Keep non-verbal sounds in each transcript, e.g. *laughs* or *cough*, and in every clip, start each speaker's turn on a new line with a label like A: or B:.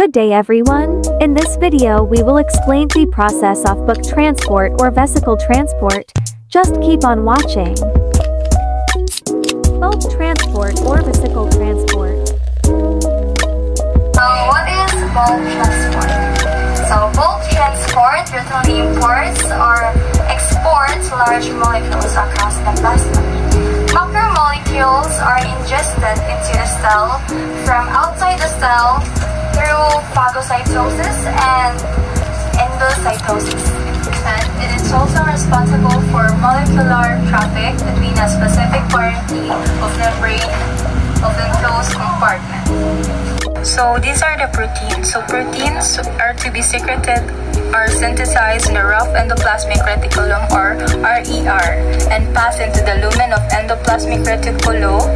A: Good day everyone. In this video we will explain the process of bulk transport or vesicle transport. Just keep on watching. Bulk transport or vesicle transport.
B: So what is bulk transport? So bulk transport usually imports or exports large molecules across the plasma. Macromolecules are ingested into the cell from outside the cell through phagocytosis and endocytosis. And it is also responsible for molecular traffic between a specific parity of the brain of the closed compartment. So these are the proteins. So proteins are to be secreted are synthesized in the rough endoplasmic reticulum or RER and pass into the lumen of endoplasmic reticulum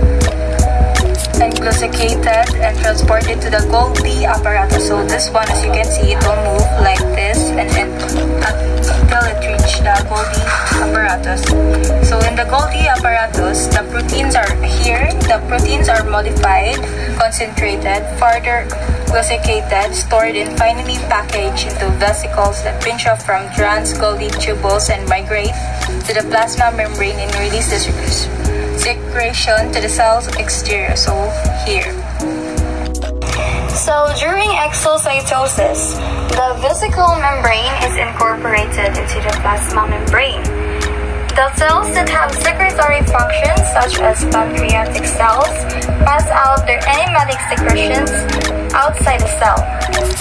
B: and glycicated and transported to the Golgi apparatus. So this one, as you can see, it will move like this and then uh, until it reach the Golgi apparatus. So in the Golgi apparatus, the proteins are here. The proteins are modified, concentrated, further glycicated, stored and finally packaged into vesicles that pinch off from trans Golgi tubules and migrate to the plasma membrane and release the secretion to the cell's exterior, so here. So during exocytosis, the vesicle membrane is incorporated into the plasma membrane. The cells that have secretory functions, such as pancreatic cells, pass out their enzymatic secretions outside the cell.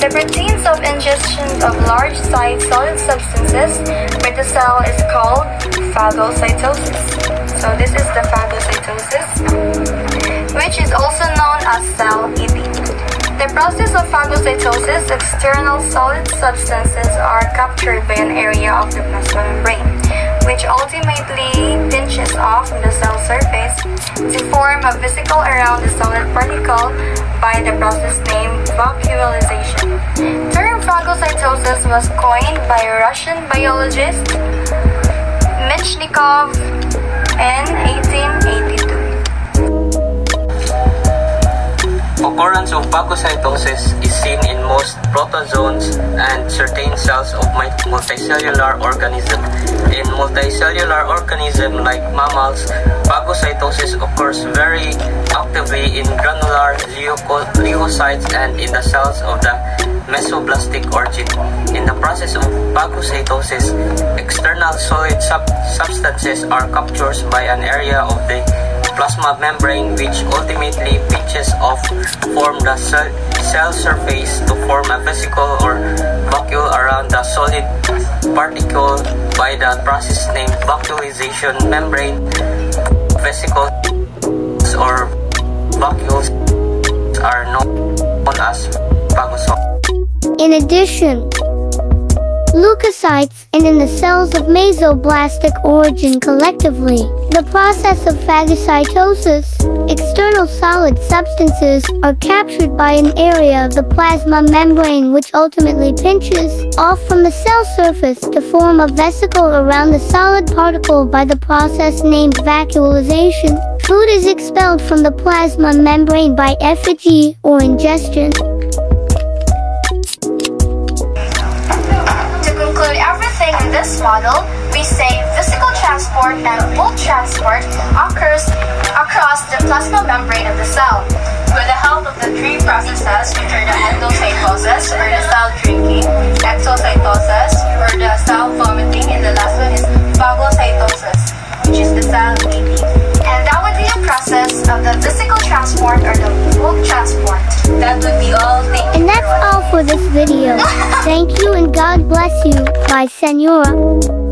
B: The proteins of ingestion of large-sized solid substances by the cell is called phagocytosis. So this is the phagocytosis, which is also known as cell eating. The process of phagocytosis, external solid substances are captured by an area of the plasma membrane, which ultimately pinches off the cell surface to form a vesicle around the solid particle by the process named vacuolization. Term phagocytosis was coined by Russian biologist Mechnikov in 1882.
C: Occurrence of phagocytosis is seen in most protozoans and certain cells of multicellular organisms. In multicellular organisms like mammals, phagocytosis occurs very actively in granular leukocytes and in the cells of the mesoblastic origin. In the process of phagocytosis, external solid sub substances are captured by an area of the plasma membrane which ultimately pinches off form the cell, cell surface to form a vesicle or vacuole around the solid particle by the process named vacuolization membrane vesicles or vacuoles
D: In addition, leukocytes and in the cells of mesoblastic origin collectively, the process of phagocytosis, external solid substances are captured by an area of the plasma membrane which ultimately pinches off from the cell surface to form a vesicle around the solid particle by the process named vacuolization. Food is expelled from the plasma membrane by effigy or ingestion.
B: This model, we say vesicle transport and bulk transport occurs across the plasma membrane of the cell. With the help of the three processes, which are the endocytosis, or the cell drinking, exocytosis, or the cell vomiting, and the last one is
D: video. *laughs* Thank you and God bless you. Bye, Senora.